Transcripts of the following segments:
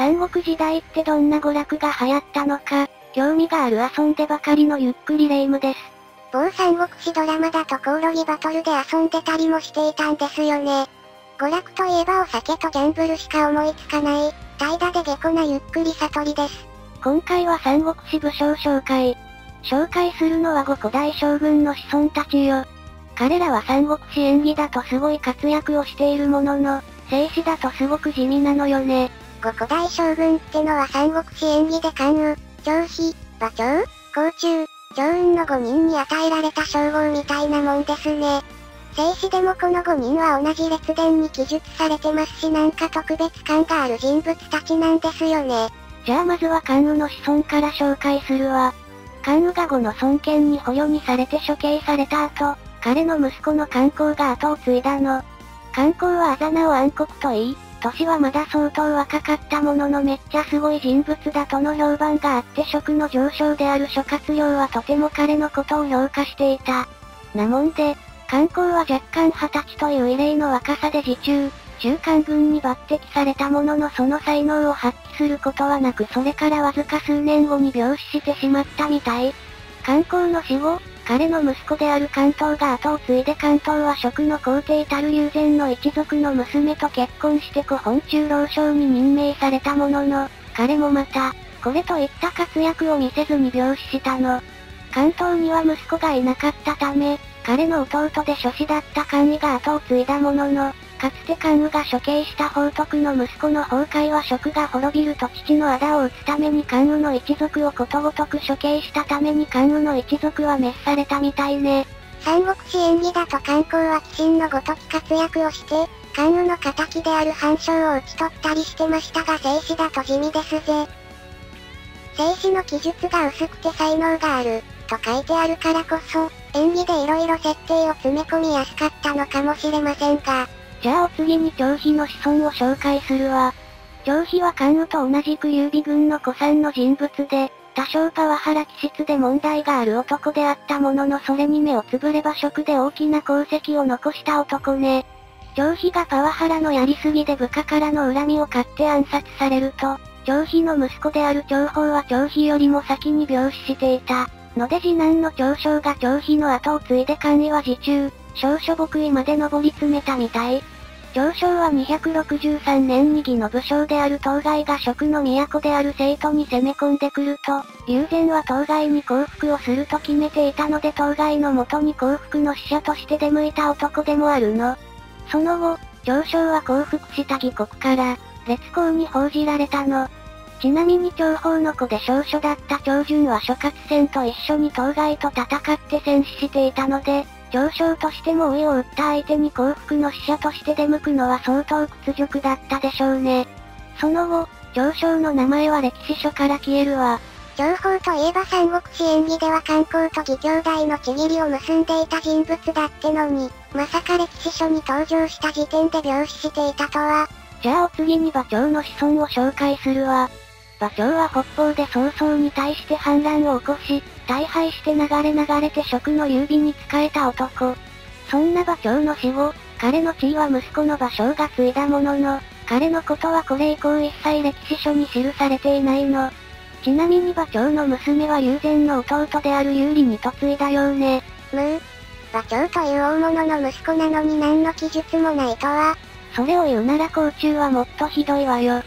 三国時代ってどんな娯楽が流行ったのか、興味がある遊んでばかりのゆっくりレ夢ムです。某三国志ドラマだとコオロギバトルで遊んでたりもしていたんですよね。娯楽といえばお酒とギャンブルしか思いつかない、怠惰で下戸なゆっくり悟りです。今回は三国志武将紹介。紹介するのは五古代将軍の子孫たちよ。彼らは三国志演技だとすごい活躍をしているものの、静止だとすごく地味なのよね。五古代将軍ってのは三国志演技で関羽、張飛、馬長、甲冑、長雲の5人に与えられた称号みたいなもんですね。静止でもこの5人は同じ列伝に記述されてますしなんか特別感がある人物たちなんですよね。じゃあまずは関羽の子孫から紹介するわ。関羽が後の孫権に捕虜にされて処刑された後、彼の息子の観光が後を継いだの。観光はあざ名を暗黒と言い、年はまだ相当若かったもののめっちゃすごい人物だとの評判があって職の上昇である諸葛亮はとても彼のことを評価していた。なもんで、観光は若干二十歳という異例の若さで自中、中間軍に抜擢されたもののその才能を発揮することはなくそれからわずか数年後に病死してしまったみたい。観光の死後、彼の息子である関東が後を継いで関東は職の皇帝たる友禅の一族の娘と結婚して古本中老将に任命されたものの、彼もまた、これといった活躍を見せずに病死したの。関東には息子がいなかったため、彼の弟で諸子だった官位が後を継いだものの、かつて関羽が処刑した宝徳の息子の崩壊は職が滅びると父の仇を討つために関羽の一族をことごとく処刑したために関羽の一族は滅されたみたいね。三国志演義だと関公は鬼神のごとき活躍をして、関羽の仇である反将を討ち取ったりしてましたが静止だと地味ですぜ。静止の記述が薄くて才能がある、と書いてあるからこそ、演技で色々設定を詰め込みやすかったのかもしれませんが、じゃあお次に張飛の子孫を紹介するわ。張飛は関羽と同じく劉備軍の古参の人物で、多少パワハラ気質で問題がある男であったもののそれに目をつぶれば職で大きな功績を残した男ね。張飛がパワハラのやりすぎで部下からの恨みを買って暗殺されると、張飛の息子である張宝は張飛よりも先に病死していた。ので次男の長将が張飛の後を継いで官位は自中、少々牧位まで上り詰めたみたい。長将は263年に義の武将である当該が職の都である生徒に攻め込んでくると、友禅は当該に降伏をすると決めていたので当該のもとに降伏の使者として出向いた男でもあるの。その後、長将は降伏した義国から、列行に報じられたの。ちなみに長宝の子で少々だった長順は諸葛戦と一緒に当該と戦って戦死していたので、上昇としても老いを打った相手に幸福の使者として出向くのは相当屈辱だったでしょうね。その後、上昇の名前は歴史書から消えるわ。情報といえば三国志演義では観光と義兄弟のちぎりを結んでいた人物だってのに、まさか歴史書に登場した時点で病死していたとは。じゃあお次に馬長の子孫を紹介するわ。馬長は北方で曹操に対して反乱を起こし、大敗して流れ流れて職の優美に仕えた男。そんな馬長の死後、彼の地位は息子の馬将が継いだものの、彼のことはこれ以降一切歴史書に記されていないの。ちなみに馬長の娘は友禅の弟である有利に嫁いだようね。むー。馬長という大物の息子なのに何の記述もないとは。それを言うなら甲冑はもっとひどいわよ。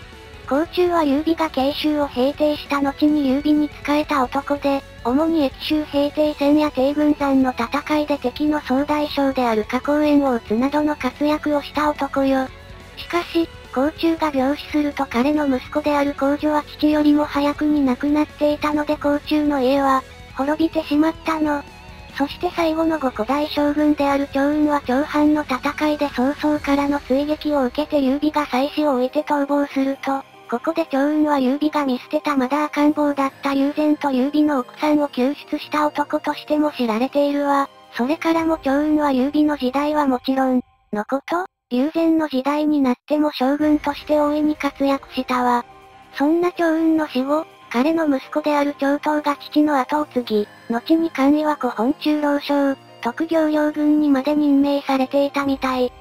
甲冑は劉備が慶州を平定した後に劉備に仕えた男で、主に駅州平定戦や帝軍山の戦いで敵の総大将である加工園を撃つなどの活躍をした男よ。しかし、甲冑が病死すると彼の息子である皇女は父よりも早くに亡くなっていたので甲冑の家は、滅びてしまったの。そして最後の五古代将軍である長雲は長藩の戦いで曹操からの追撃を受けて劉備が妻子を置いて逃亡すると、ここで長雲は劉備が見捨てたまだ赤ん坊だった友禅と劉備の奥さんを救出した男としても知られているわ。それからも長雲は劉備の時代はもちろん、のこと、友禅の時代になっても将軍として大いに活躍したわ。そんな長雲の死後、彼の息子である長刀が父の後を継ぎ、後に官位は古本中老将、特業領軍にまで任命されていたみたい。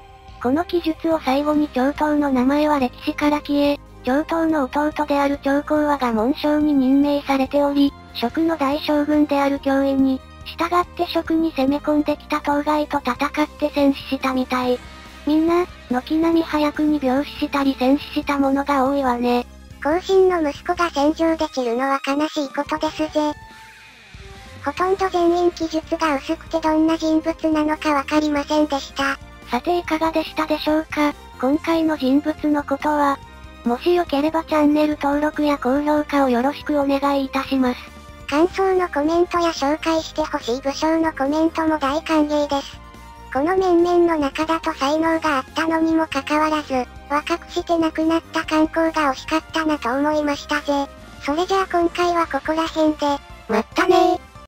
この記述を最後に長刀の名前は歴史から消え、長東の弟である長江和が紋章に任命されており、職の大将軍である脅威に、従って職に攻め込んできた当該と戦って戦死したみたい。みんな、軒並み早くに病死したり戦死したものが多いわね。後進の息子が戦場で散るのは悲しいことですぜ。ほとんど全員記述が薄くてどんな人物なのかわかりませんでした。さていかがでしたでしょうか今回の人物のことは、もしよければチャンネル登録や高評価をよろしくお願いいたします。感想のコメントや紹介してほしい武将のコメントも大歓迎です。この面々の中だと才能があったのにもかかわらず、若くして亡くなった観光が惜しかったなと思いましたぜ。それじゃあ今回はここら辺で、まったねー。